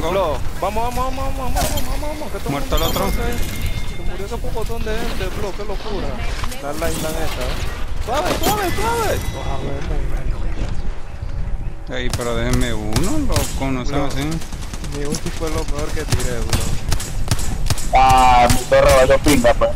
tengo. Vamos, vamos, vamos, vamos, vamos, vamos, vamos. que todo Muerto el otro. Se murió ese pocotón de gente, Flo, qué locura. La la isla esta, ¿eh? Suave, suave, suave. Ey, pero déjenme uno, loco, no sé así. Mi ulti fue lo peor que tiré, bro. Ah, mi torre valió pinga, pues.